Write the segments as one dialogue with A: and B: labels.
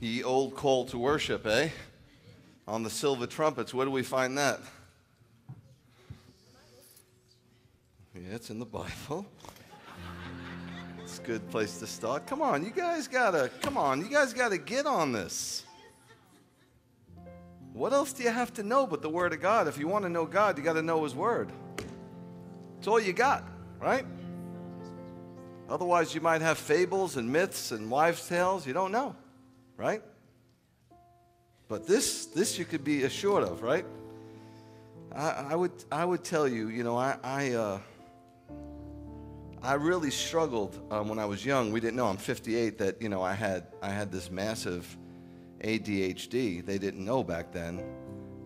A: Ye old call to worship, eh? On the silver trumpets, where do we find that? Yeah, it's in the Bible. It's a good place to start. Come on, you guys gotta, come on, you guys gotta get on this. What else do you have to know but the Word of God? If you want to know God, you gotta know His Word. It's all you got, right? Otherwise, you might have fables and myths and wives' tales. You don't know, right? But this, this you could be assured of, right? I, I would, I would tell you, you know, I, I, uh, I really struggled um, when I was young. We didn't know I'm 58 that you know I had, I had this massive ADHD. They didn't know back then,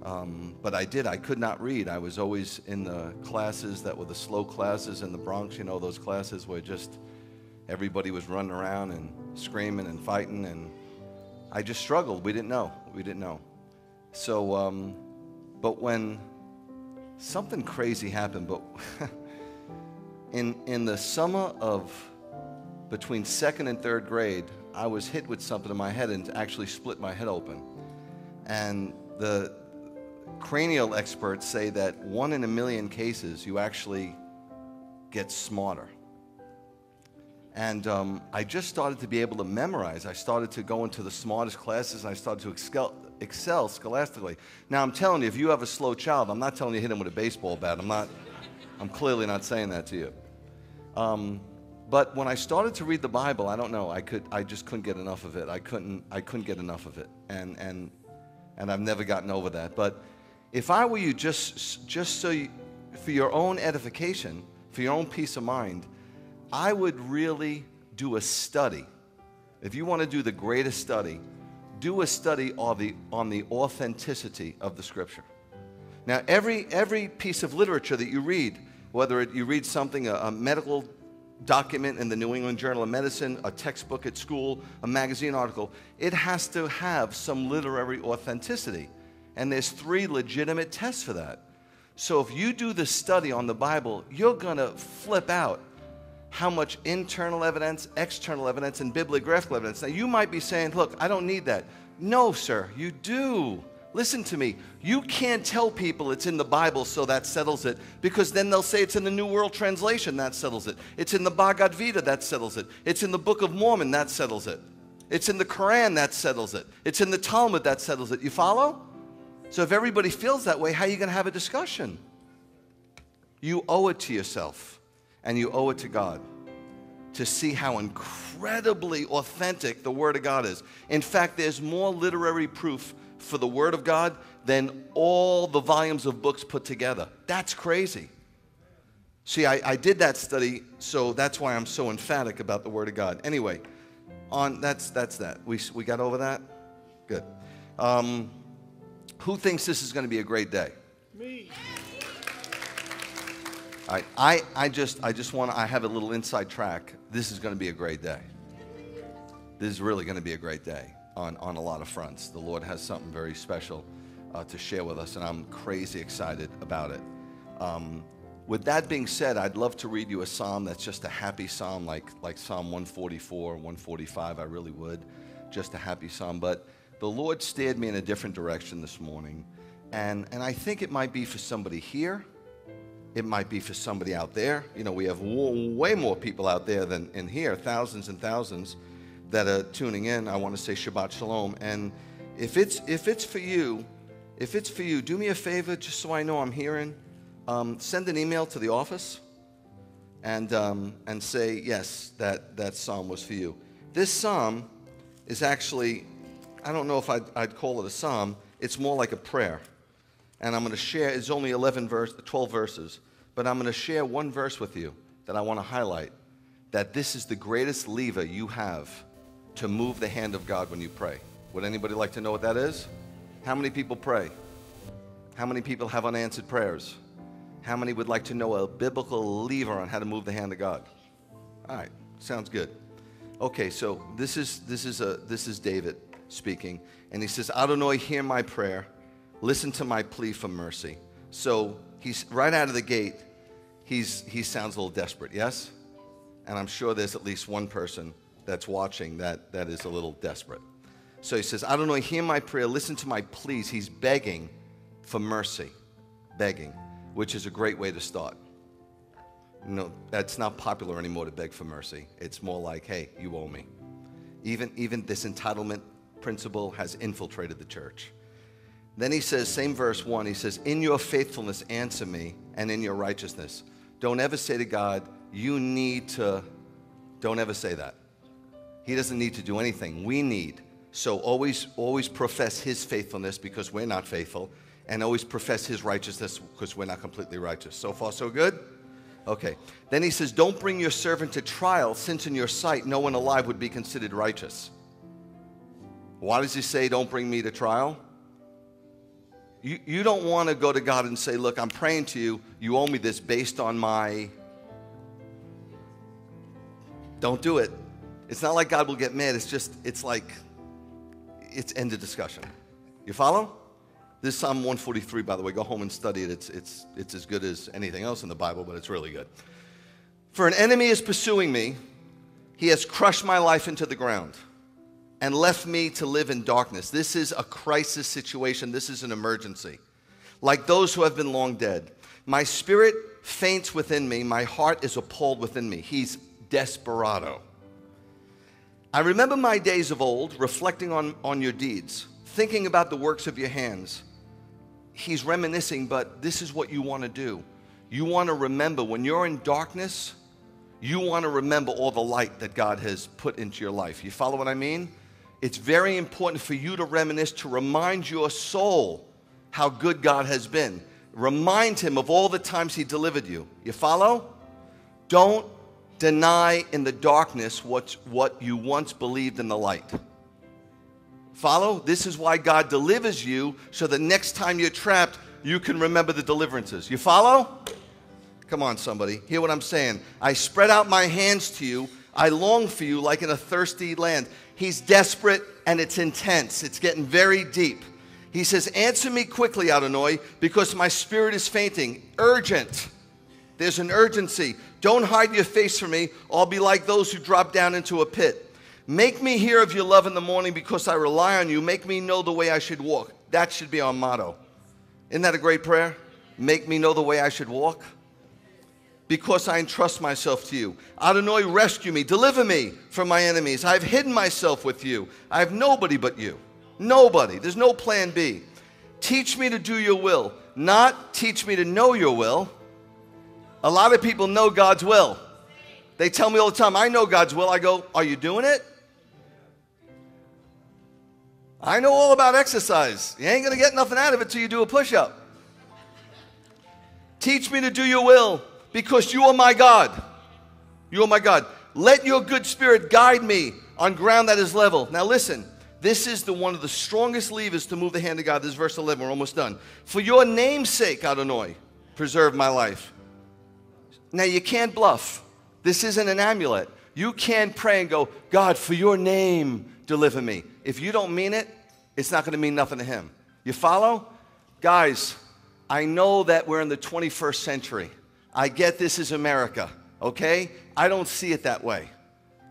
A: um, but I did. I could not read. I was always in the classes that were the slow classes in the Bronx. You know, those classes where just everybody was running around and screaming and fighting, and I just struggled. We didn't know. We didn't know. So, um, but when something crazy happened, but in in the summer of between second and third grade, I was hit with something in my head and actually split my head open. And the cranial experts say that one in a million cases, you actually get smarter. And um, I just started to be able to memorize. I started to go into the smartest classes and I started to excel, excel scholastically. Now, I'm telling you, if you have a slow child, I'm not telling you hit him with a baseball bat. I'm, not, I'm clearly not saying that to you. Um, but when I started to read the Bible, I don't know, I, could, I just couldn't get enough of it. I couldn't, I couldn't get enough of it. And, and, and I've never gotten over that. But if I were you, just, just so you, for your own edification, for your own peace of mind, I would really do a study. If you want to do the greatest study, do a study on the, on the authenticity of the scripture. Now, every, every piece of literature that you read, whether it, you read something, a, a medical document in the New England Journal of Medicine, a textbook at school, a magazine article, it has to have some literary authenticity. And there's three legitimate tests for that. So if you do the study on the Bible, you're going to flip out how much internal evidence, external evidence, and bibliographical evidence. Now, you might be saying, look, I don't need that. No, sir, you do. Listen to me. You can't tell people it's in the Bible, so that settles it, because then they'll say it's in the New World Translation, that settles it. It's in the Bhagavad Gita, that settles it. It's in the Book of Mormon, that settles it. It's in the Quran, that settles it. It's in the Talmud, that settles it. You follow? So if everybody feels that way, how are you going to have a discussion? You owe it to yourself and you owe it to God to see how incredibly authentic the Word of God is. In fact, there's more literary proof for the Word of God than all the volumes of books put together. That's crazy. See, I, I did that study, so that's why I'm so emphatic about the Word of God. Anyway, on that's that's that. We we got over that. Good. Um, who thinks this is going to be a great day? I, I, just, I just want to, I have a little inside track. This is going to be a great day. This is really going to be a great day on, on a lot of fronts. The Lord has something very special uh, to share with us, and I'm crazy excited about it. Um, with that being said, I'd love to read you a psalm that's just a happy psalm, like, like Psalm 144, 145. I really would. Just a happy psalm. But the Lord steered me in a different direction this morning. And, and I think it might be for somebody here it might be for somebody out there. You know, we have way more people out there than in here, thousands and thousands that are tuning in. I want to say Shabbat Shalom. And if it's, if it's for you, if it's for you, do me a favor, just so I know I'm hearing. Um, send an email to the office and, um, and say, yes, that, that psalm was for you. This psalm is actually, I don't know if I'd, I'd call it a psalm, it's more like a prayer and I'm going to share, it's only 11 verse, 12 verses, but I'm going to share one verse with you that I want to highlight that this is the greatest lever you have to move the hand of God when you pray. Would anybody like to know what that is? How many people pray? How many people have unanswered prayers? How many would like to know a biblical lever on how to move the hand of God? All right, sounds good. Okay, so this is this is a this is David speaking, and he says, Adonai, hear my prayer Listen to my plea for mercy. So he's right out of the gate, he's, he sounds a little desperate, yes? And I'm sure there's at least one person that's watching that, that is a little desperate. So he says, Adonai, hear my prayer, listen to my pleas. He's begging for mercy, begging, which is a great way to start. No, that's not popular anymore to beg for mercy. It's more like, hey, you owe me. Even, even this entitlement principle has infiltrated the church. Then he says, same verse 1, he says, In your faithfulness, answer me, and in your righteousness. Don't ever say to God, You need to, don't ever say that. He doesn't need to do anything. We need. So always, always profess his faithfulness because we're not faithful, and always profess his righteousness because we're not completely righteous. So far, so good? Okay. Then he says, Don't bring your servant to trial, since in your sight no one alive would be considered righteous. Why does he say, Don't bring me to trial? You, you don't want to go to God and say, Look, I'm praying to you. You owe me this based on my. Don't do it. It's not like God will get mad. It's just, it's like, it's end of discussion. You follow? This is Psalm 143, by the way. Go home and study it. It's, it's, it's as good as anything else in the Bible, but it's really good. For an enemy is pursuing me, he has crushed my life into the ground and left me to live in darkness. This is a crisis situation. This is an emergency. Like those who have been long dead. My spirit faints within me. My heart is appalled within me. He's desperado. I remember my days of old, reflecting on, on your deeds, thinking about the works of your hands he's reminiscing, but this is what you want to do. You want to remember when you're in darkness, you want to remember all the light that God has put into your life. You follow what I mean? It's very important for you to reminisce, to remind your soul how good God has been. Remind him of all the times he delivered you. You follow? Don't deny in the darkness what, what you once believed in the light. Follow? This is why God delivers you so that next time you're trapped, you can remember the deliverances. You follow? Come on, somebody. Hear what I'm saying. I spread out my hands to you. I long for you like in a thirsty land. He's desperate and it's intense. It's getting very deep. He says, Answer me quickly, Adonai, because my spirit is fainting. Urgent. There's an urgency. Don't hide your face from me. I'll be like those who drop down into a pit. Make me hear of your love in the morning because I rely on you. Make me know the way I should walk. That should be our motto. Isn't that a great prayer? Make me know the way I should walk. Because I entrust myself to you. Adonai, rescue me, deliver me from my enemies. I've hidden myself with you. I have nobody but you. Nobody. There's no plan B. Teach me to do your will, not teach me to know your will. A lot of people know God's will. They tell me all the time, I know God's will. I go, Are you doing it? I know all about exercise. You ain't going to get nothing out of it till you do a push up. Teach me to do your will because you are my God. You are my God. Let your good spirit guide me on ground that is level. Now, listen, this is the one of the strongest levers to move the hand of God. This is verse 11. We're almost done. For your name's sake, Adonai, preserve my life. Now, you can't bluff. This isn't an amulet. You can't pray and go, God, for your name, deliver me. If you don't mean it, it's not going to mean nothing to him. You follow? Guys, I know that we're in the 21st century. I get this is America, okay? I don't see it that way.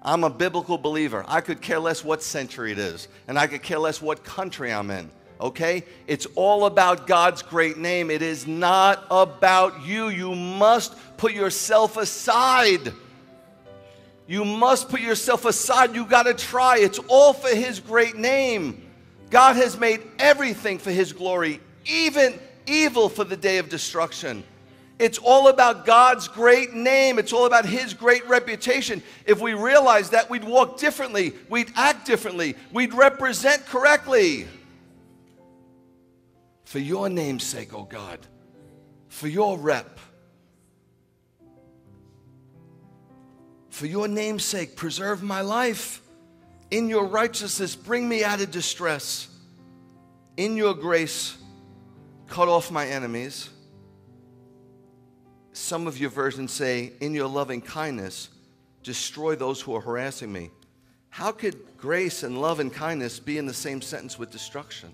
A: I'm a biblical believer. I could care less what century it is, and I could care less what country I'm in, okay? It's all about God's great name. It is not about you. You must put yourself aside. You must put yourself aside. You got to try. It's all for His great name. God has made everything for His glory, even evil for the day of destruction. It's all about God's great name. It's all about His great reputation. If we realize that, we'd walk differently, we'd act differently, we'd represent correctly. For your name's sake, oh God, for your rep. For your name's sake, preserve my life. In your righteousness, bring me out of distress. In your grace, cut off my enemies. Some of your versions say, In your loving kindness, destroy those who are harassing me. How could grace and love and kindness be in the same sentence with destruction?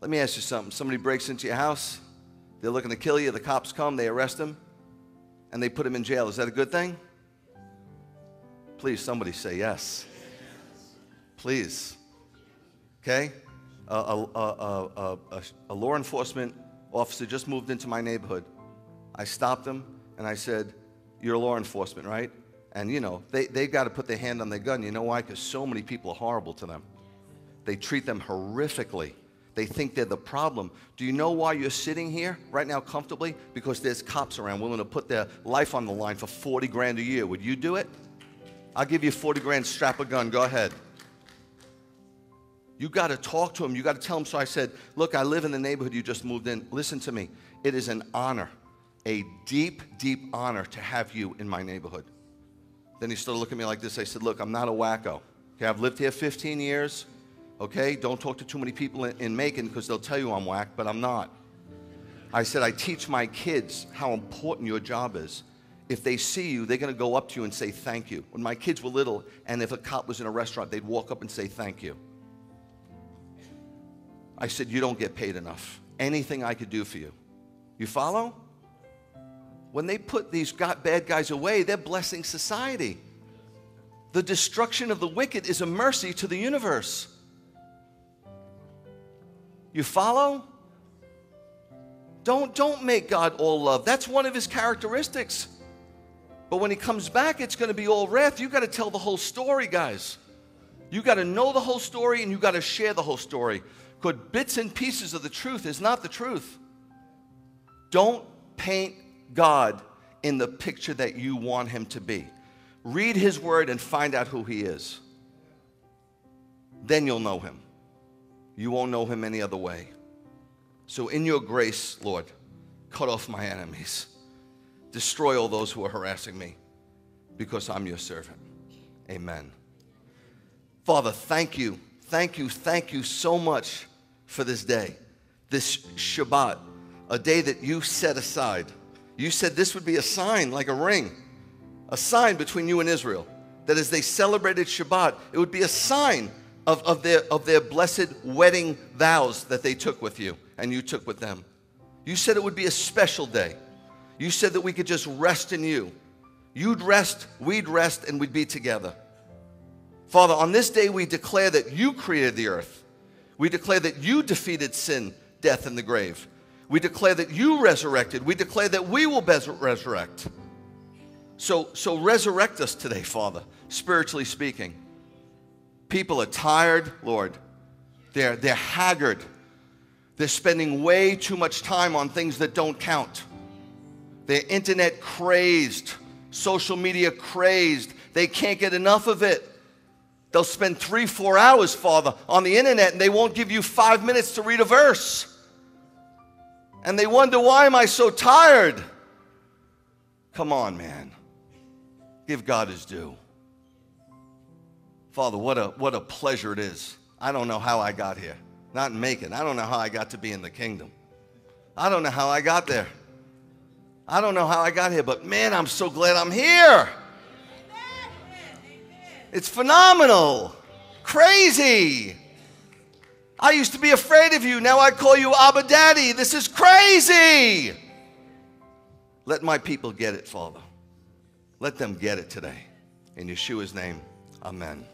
A: Let me ask you something. Somebody breaks into your house, they're looking to kill you, the cops come, they arrest them and they put him in jail. Is that a good thing? Please, somebody say yes. Please. Okay? A, a, a, a, law enforcement officer just moved into my neighborhood. I stopped him and I said, You're law enforcement, right? And you know, they, they've got to put their hand on their gun. You know why? Because so many people are horrible to them. They treat them horrifically. They think they're the problem. Do you know why you're sitting here right now comfortably? Because there's cops around willing to put their life on the line for 40 grand a year. Would you do it? I'll give you 40 grand, strap a gun, go ahead. You got to talk to him. You got to tell him. So I said, Look, I live in the neighborhood you just moved in. Listen to me. It is an honor, a deep, deep honor to have you in my neighborhood. Then he started looking at me like this. I said, Look, I'm not a wacko. Okay, I've lived here 15 years. Okay, don't talk to too many people in, in Macon because they'll tell you I'm whack, but I'm not. I said, I teach my kids how important your job is. If they see you, they're going to go up to you and say thank you. When my kids were little, and if a cop was in a restaurant, they'd walk up and say thank you. I said, You don't get paid enough. Anything I could do for you. You follow? When they put these bad guys away, they're blessing society. The destruction of the wicked is a mercy to the universe. You follow? Don't, don't make God all love. That's one of his characteristics. But when he comes back, it's going to be all wrath. You got to tell the whole story, guys. You got to know the whole story and you got to share the whole story. Because bits and pieces of the truth is not the truth. Don't paint God in the picture that you want him to be. Read his word and find out who he is. Then you'll know him. You won't know him any other way. So, in your grace, Lord, cut off my enemies, destroy all those who are harassing me, because I'm your servant. Amen. Father, thank you, thank you, thank you so much for this day, this Shabbat, a day that you set aside. You said this would be a sign, like a ring, a sign between you and Israel, that as they celebrated Shabbat, it would be a sign of, of, their, of their blessed wedding vows that they took with you and you took with them. You said it would be a special day. You said that we could just rest in you. You'd rest, we'd rest, and we'd be together. Father, on this day we declare that you created the earth. We declare that you defeated sin, death, and the grave. We declare that you resurrected. We declare that we will resurrect. So, so resurrect us today, Father, spiritually speaking. People are tired, Lord. They're, they're haggard. They're spending way too much time on things that don't count. They're internet crazed, social media crazed. They can't get enough of it. They'll spend three, four hours, Father, on the internet and they won't give you five minutes to read a verse. And they wonder, why am I so tired? Come on, man. Give God his due. Father, what a, what a pleasure it is. I don't know how I got here. Not in. I don't know how I got to be in the kingdom. I don't know how I got there. I don't know how I got here, but man, I'm so glad I'm here. It's phenomenal. Crazy. I used to be afraid of you. Now I call you Abba Daddy. This is crazy. Let my people get it, Father. Let them get it today. In Yeshua's name, amen.